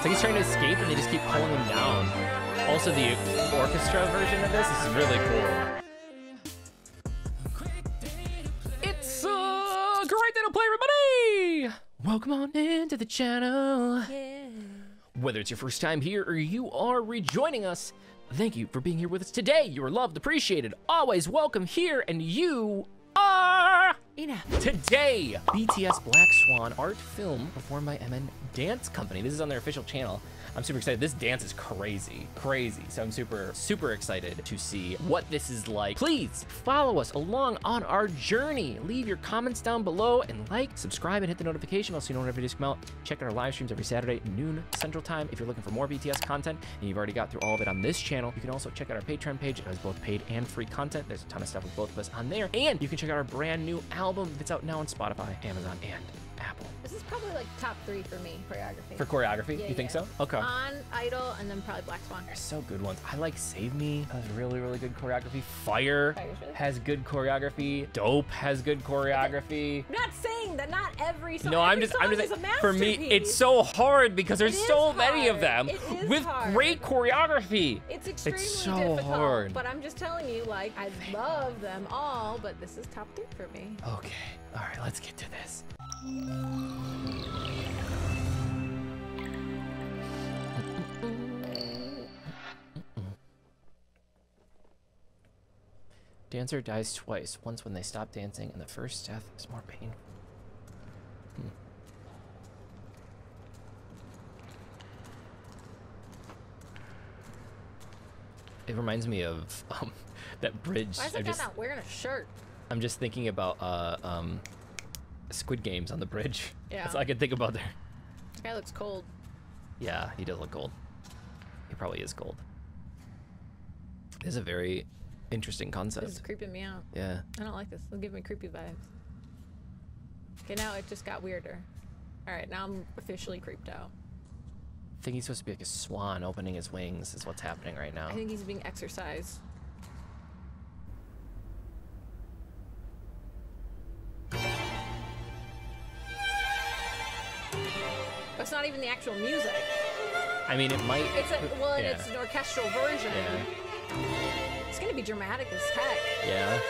It's like he's trying to escape and they just keep pulling him down. Also, the orchestra version of this, is really cool. It's a great day to play, everybody! Welcome on into the channel. Whether it's your first time here or you are rejoining us, thank you for being here with us today. You are loved, appreciated, always welcome here, and you are enough. Today, BTS Black Swan art film performed by MN Dance Company. This is on their official channel. I'm super excited. This dance is crazy, crazy. So I'm super, super excited to see what this is like. Please follow us along on our journey. Leave your comments down below and like, subscribe, and hit the notification bell so you know when our videos come out. Check out our live streams every Saturday, noon Central Time. If you're looking for more BTS content and you've already got through all of it on this channel, you can also check out our Patreon page. It has both paid and free content. There's a ton of stuff with both of us on there. And you can check out our brand new album that's out now on Spotify, Amazon, and Apple. This is probably like top three for me, choreography. For choreography, Yeah, you think yeah. so? Okay. On Idol and then probably Black Swan. There's so good ones. I like Save Me. Has really, really good choreography. Fire has good choreography. Dope has good choreography. I'm not saying that not every song. No, I'm just, I'm just for me, it's so hard because there's so many of them with hard. great choreography. It's extremely so difficult, hard. But I'm just telling you, like, I love them all, but this is top three for me. Okay, all right, let's get to this. Dancer dies twice, once when they stop dancing, and the first death is more painful. Reminds me of um, that bridge. Why is that guy just, not wearing a shirt? I'm just thinking about uh, um, Squid Games on the bridge. Yeah. That's all I can think about there. This guy looks cold. Yeah, he does look cold. He probably is cold. This is a very interesting concept. This is creeping me out. Yeah. I don't like this. It'll give me creepy vibes. Okay, now it just got weirder. All right, now I'm officially creeped out. I think he's supposed to be like a swan opening his wings is what's happening right now. I think he's being exercised. That's not even the actual music. I mean, it might. It's a well, yeah. it's an orchestral version. Yeah. It's gonna be dramatic as heck. Yeah.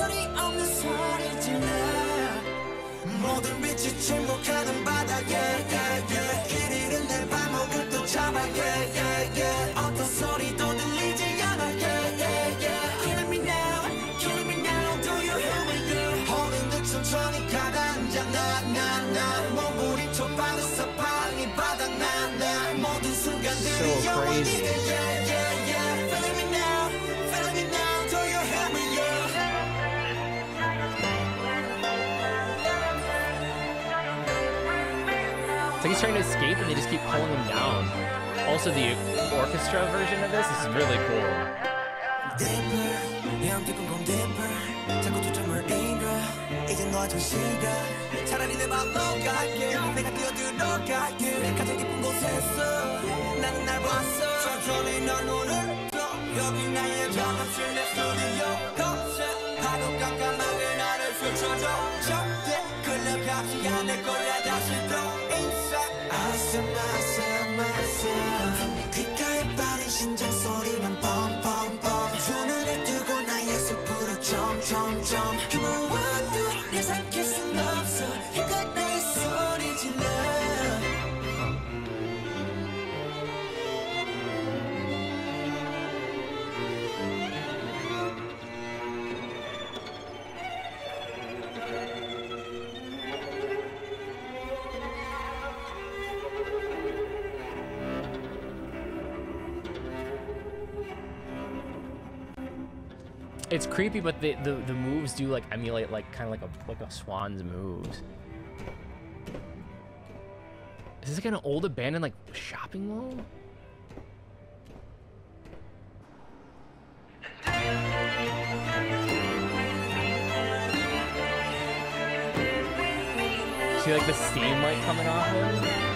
소리 없는 소리 질러 모든 빛이 침묵하는 바다에 yeah, yeah. 길 잃은 내 발목을 또 잡아 yeah, yeah, yeah. 어떤 소리도 들리지 않아 yeah, yeah, yeah. Killing me now, killing me now Do you hear me yeah. Holding 듯 천천히 가라앉아 나나나 몸부림쳐 바다서 방이 바닥 나나 모든 순간들이 So 영원히 It's like he's trying to escape and they just keep pulling him down. Also, the orchestra version of this is really cool. Said myself myself it's creepy, but the, the the moves do like emulate like kind of like a like a swan's moves. Is this like an old abandoned like shopping mall? See like the steam like coming off of? 모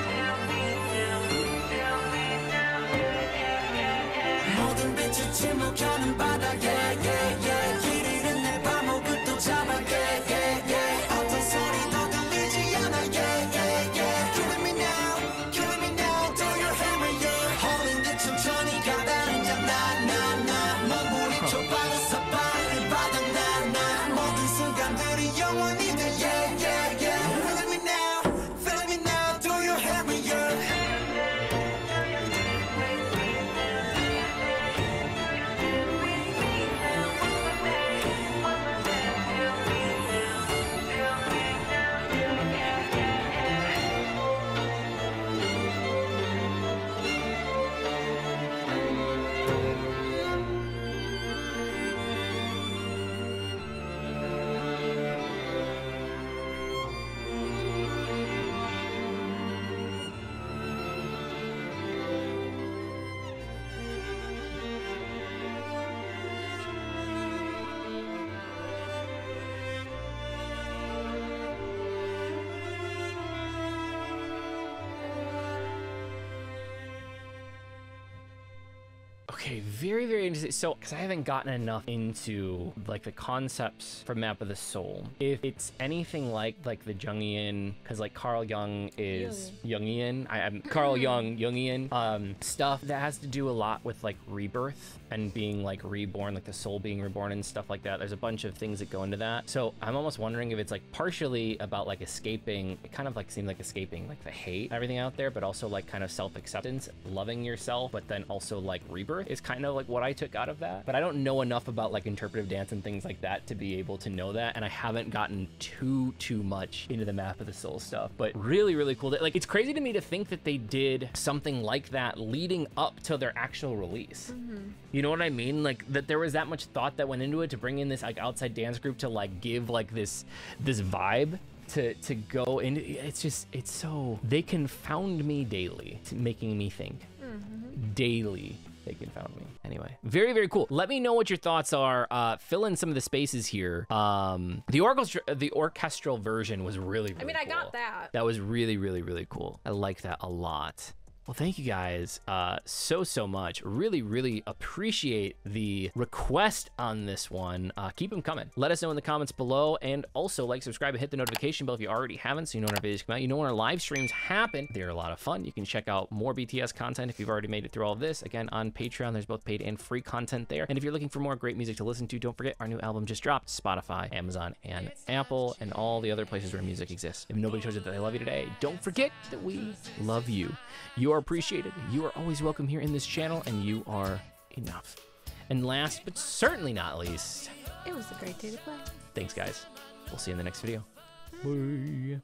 Okay, very, very interesting. So, because I haven't gotten enough into like the concepts for Map of the Soul. If it's anything like like the Jungian, because like Carl Jung is Jungian. I, I'm Carl Jung, Jungian um, stuff that has to do a lot with like rebirth and being like reborn, like the soul being reborn and stuff like that. There's a bunch of things that go into that. So I'm almost wondering if it's like partially about like escaping. It kind of like seemed like escaping like the hate, everything out there, but also like kind of self acceptance, loving yourself, but then also like rebirth is kind of like what I took out of that. But I don't know enough about like interpretive dance and things like that to be able to know that. And I haven't gotten too, too much into the map of the soul stuff. But really, really cool. Like it's crazy to me to think that they did something like that leading up to their actual release. Mm-hmm. You know what I mean? Like that there was that much thought that went into it to bring in this like outside dance group to like give like this this vibe to to go and it's just it's so they confound me daily making me think mm-hmm. daily they confound me. Anyway. Very very cool. Let me know what your thoughts are. Uh fill in some of the spaces here. Um the orchestra the orchestral version was really, really I mean, I got that. that was really really really cool. I like that a lot well, thank you guys uh, so, so much. Really, really appreciate the request on this one. Uh, keep them coming. Let us know in the comments below. And also, like, subscribe, and hit the notification bell if you already haven't so you know when our videos come out. You know when our live streams happen. They're a lot of fun. You can check out more BTS content if you've already made it through all of this. Again, on Patreon, there's both paid and free content there. And if you're looking for more great music to listen to, don't forget our new album just dropped Spotify, Amazon, and Apple, and all the other places where music exists. If nobody told you that they love you today, don't forget that we love you. You are appreciated. You are always welcome here in this channel, and you are enough. And last but certainly not least, It was a great day to play. thanks, guys. We'll see you in the next video. Bye.